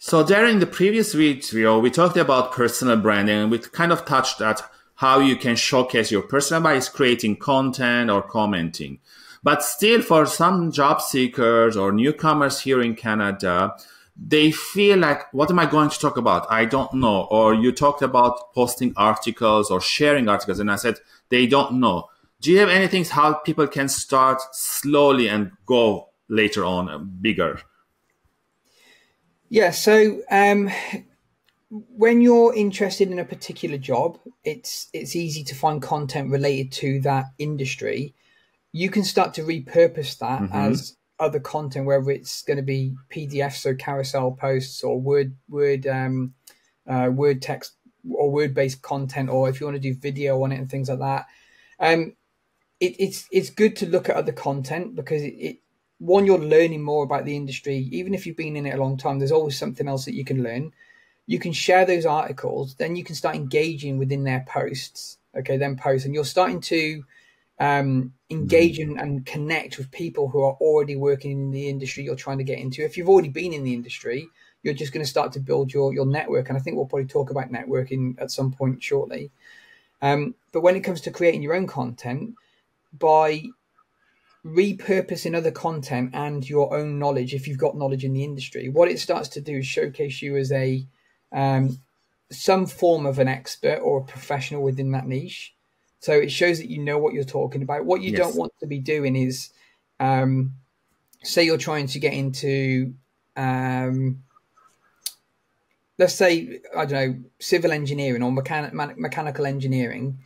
So during the previous video, we talked about personal branding and we kind of touched at how you can showcase your personal by creating content or commenting. But still for some job seekers or newcomers here in Canada, they feel like, what am I going to talk about? I don't know. Or you talked about posting articles or sharing articles. And I said, they don't know. Do you have anything how people can start slowly and go later on bigger? Yeah, so um, when you're interested in a particular job, it's it's easy to find content related to that industry. You can start to repurpose that mm-hmm. as other content, whether it's going to be PDFs, so carousel posts, or word word um, uh, word text or word based content, or if you want to do video on it and things like that. Um, it, it's it's good to look at other content because it, it one you're learning more about the industry even if you've been in it a long time there's always something else that you can learn you can share those articles then you can start engaging within their posts okay then post and you're starting to um, engage mm-hmm. and connect with people who are already working in the industry you're trying to get into if you've already been in the industry you're just going to start to build your your network and i think we'll probably talk about networking at some point shortly um, but when it comes to creating your own content by repurposing other content and your own knowledge if you've got knowledge in the industry. What it starts to do is showcase you as a um, some form of an expert or a professional within that niche. So it shows that you know what you're talking about. What you yes. don't want to be doing is um, say you're trying to get into um, let's say i don't know civil engineering or mechanic, mechanical engineering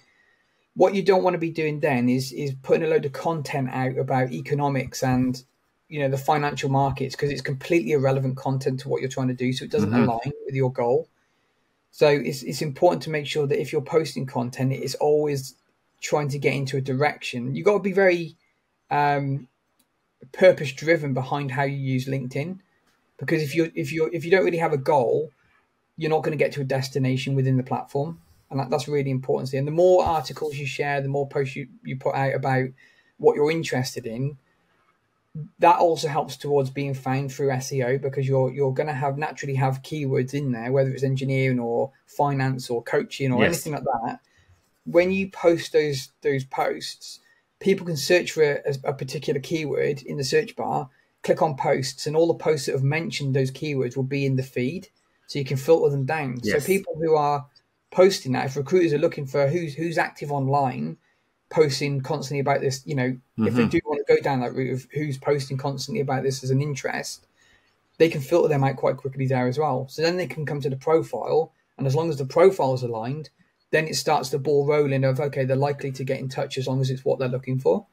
what you don't want to be doing then is is putting a load of content out about economics and you know the financial markets because it's completely irrelevant content to what you're trying to do so it doesn't mm-hmm. align with your goal. So it's it's important to make sure that if you're posting content it's always trying to get into a direction. You've got to be very um, purpose driven behind how you use linkedin because if you if you if you don't really have a goal you're not going to get to a destination within the platform and that, that's really important. To and the more articles you share, the more posts you, you put out about what you're interested in, that also helps towards being found through SEO because you're you're going to have naturally have keywords in there, whether it's engineering or finance or coaching or yes. anything like that. When you post those those posts, people can search for a, a, particular keyword in the search bar, click on posts, and all the posts that have mentioned those keywords will be in the feed, so you can filter them down. Yes. So people who are posting that if recruiters are looking for who's who's active online posting constantly about this you know mm-hmm. if they mm-hmm. do want to go down that route of who's posting constantly about this as an interest they can filter them out quite quickly there as well so then they can come to the profile and as long as the profile is aligned then it starts the ball rolling of okay they're likely to get in touch as long as it's what they're looking for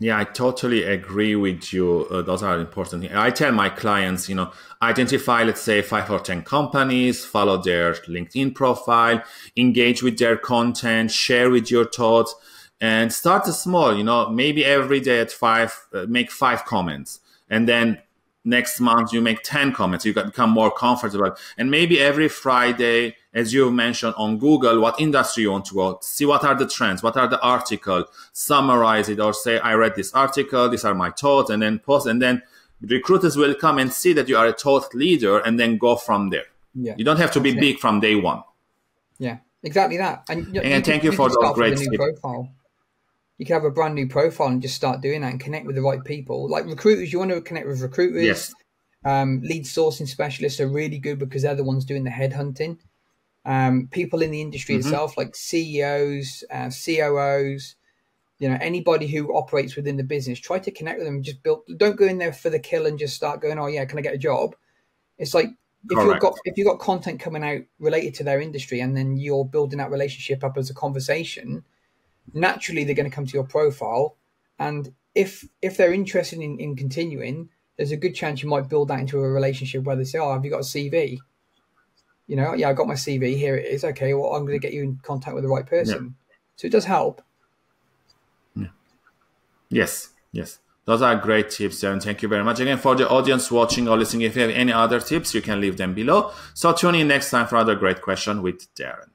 yeah, I totally agree with you. Uh, those are important. I tell my clients, you know, identify, let's say, five or 10 companies, follow their LinkedIn profile, engage with their content, share with your thoughts, and start small, you know, maybe every day at five, uh, make five comments. And then next month you make 10 comments. You can become more comfortable. And maybe every Friday, as you mentioned on Google, what industry you want to go, see what are the trends, what are the article, summarize it or say, I read this article, these are my thoughts, and then post, and then recruiters will come and see that you are a thought leader and then go from there. Yeah. You don't have to be big from day one. Yeah, exactly that. And, and thank you, you for those great tips. Profile. You can have a brand new profile and just start doing that and connect with the right people. Like recruiters, you want to connect with recruiters. Yes. Um, lead sourcing specialists are really good because they're the ones doing the headhunting um, people in the industry mm-hmm. itself, like CEOs, uh, COOs, you know, anybody who operates within the business, try to connect with them. Just build. Don't go in there for the kill and just start going, "Oh yeah, can I get a job?" It's like if Correct. you've got if you've got content coming out related to their industry, and then you're building that relationship up as a conversation, naturally they're going to come to your profile, and if if they're interested in, in continuing, there's a good chance you might build that into a relationship where they say, "Oh, have you got a CV?" you know, yeah, I got my CV. Here it is. Okay, well, I'm going to get you in contact with the right person. Yeah. So it does help. Yeah. Yes. Yes. Those are great tips, Darren. Thank you very much. Again, for the audience watching or listening, if you have any other tips, you can leave them below. So tune in next time for another great question with Darren.